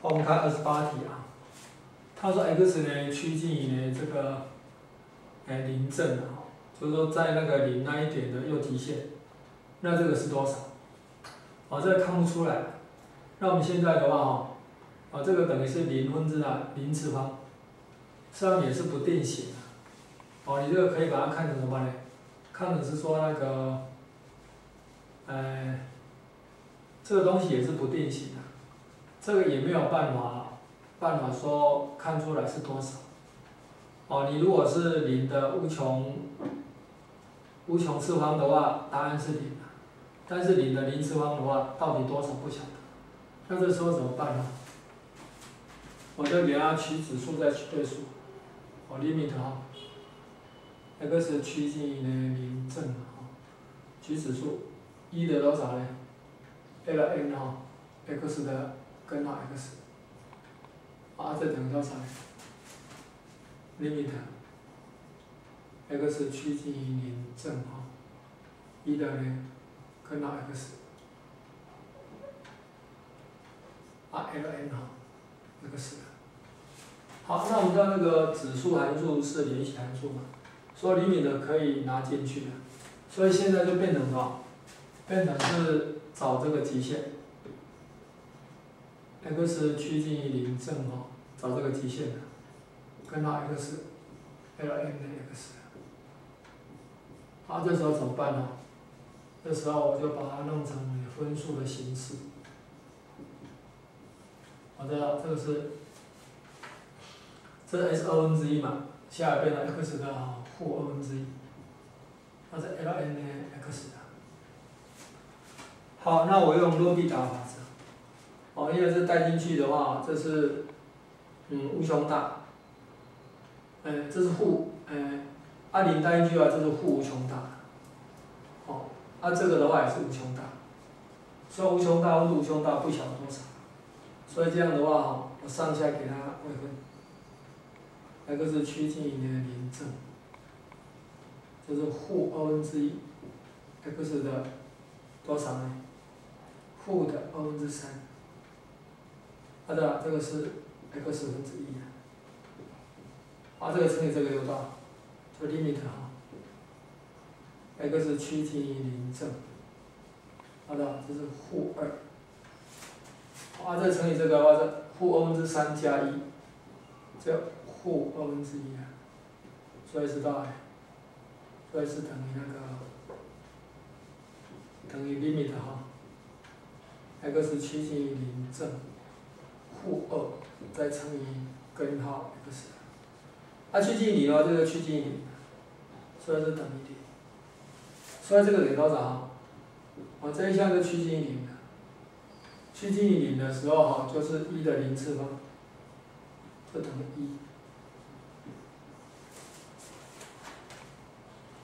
我们看二十八题啊，他说 x 呢趋近于呢这个，哎零正啊，就是说在那个零那一点的右极限，那这个是多少？啊，这看不出来。那我们现在的话哈，啊这个等于是零分之哪零次方，实际上也是不定型的。哦，你这个可以把它看成什么呢？看成是说那个，哎，这个东西也是不定型的。这个也没有办法，办法说看出来是多少。哦，你如果是零的无穷无穷次方的话，答案是零但是零的零次方的话，到底多少不晓得。那这时候怎么办呢？我就给它取指数再取对数。哦，limit 哈，x 趋近于呢零正哈，取指数一的多少呢？l n 哈，x 的。根号 x，啊，这等于多少？limit x 趋近于零正哈，一的呢根号 x，啊 ln 哈，x。好，那我们知道那个指数函数是联系函数嘛，所以 limit 可以拿进去的，所以现在就变成什么？变成是找这个极限。X 趋近于零正好，找这个极限的，根号 x，ln 的 x，好，这时候怎么办呢？这时候我就把它弄成分数的形式。好的，这个是，这是 s 二分之一嘛，下来变成 x 的负二分之一，它是 ln 的 x 的。好，那我用罗比达法则。哦，因为这带进去的话，这是，嗯，无穷大，嗯，这是负，嗯，按零带进去的话，这是负无穷大，哦，啊，这个的话也是无穷大，所以无穷大或无穷大不晓得多少，所以这样的话哈，我上下给它微分，那个是趋近于零正，这是负二分之一，x 的多少呢？负的二分之三。好的，这个是 x 分之一，啊，这个乘以这个有多少？就 limit 哈，x 趋近于零正，好的，这是负二，啊，这个乘以这个的话是负二分之三加一，这负二分之一啊，所以是多少？所以是等于那个等于 limit 哈，x 趋近于零正。负二再乘以根号 x，那趋近于零哦，这个趋近于零，所以是等于零，所以这个等于多少？啊这一项是趋近于零的，趋近于零的时候哈，就是一的零次方，就等于一。